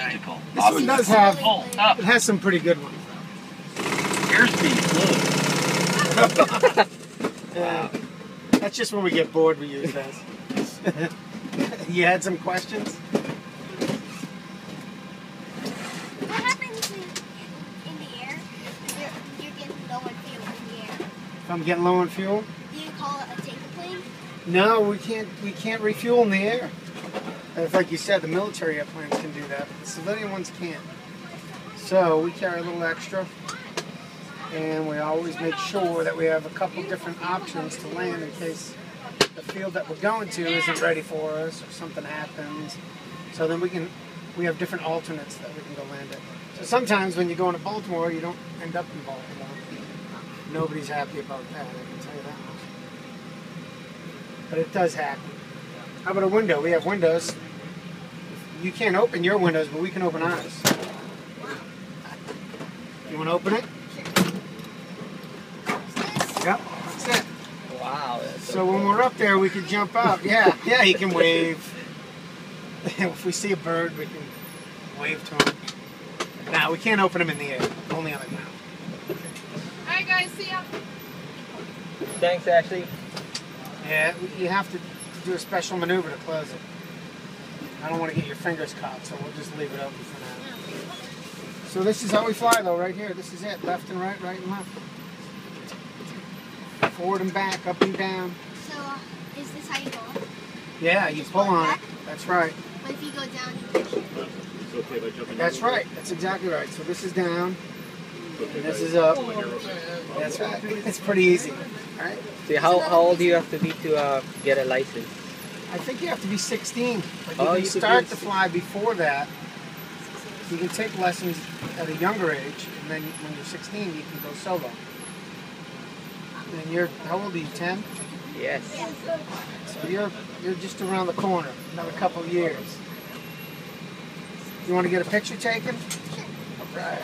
obstacle. This one does have, Oh, it has some pretty good ones. Airspeed, look. Uh, that's just when we get bored we use those. you had some questions? What happens in, in the air if you're, you're getting low on fuel in the air? If I'm getting low on fuel? Do you call it a take plane? No, we can't. We can't refuel in the air. Like you said, the military airplanes can do that, but the civilian ones can't. So we carry a little extra, and we always make sure that we have a couple different options to land in case the field that we're going to isn't ready for us or something happens. So then we can. We have different alternates that we can go land at. So sometimes when you go into Baltimore, you don't end up in Baltimore. Nobody's happy about that. I can tell you that much but it does happen. How about a window? We have windows. You can't open your windows, but we can open ours. You want to open it? Yep, that's it. Wow. That's So when we're up there, we can jump out. Yeah, yeah, you can wave. if we see a bird, we can wave to him. Now, we can't open them in the air, only on the ground. Alright guys, see ya. Thanks, Ashley. Yeah, you have to do a special maneuver to close it. I don't want to get your fingers caught, so we'll just leave it open for now. So this is how we fly, though, right here. This is it, left and right, right and left. Forward and back, up and down. So, uh, is this how you go up? Yeah, you pull on it. That's right. But if you go down, you push it. It's okay if I jump in That's your right. That's exactly right. So this is down, okay and this is up. when. That's right. It's pretty easy. Right. See, how, how old do you have to be to uh, get a license? I think you have to be 16. But you Oh, can you start to fly before that. You can take lessons at a younger age, and then when you're 16, you can go solo. And you're how old are you? 10. Yes. So you're you're just around the corner. Another couple of years. You want to get a picture taken? All right.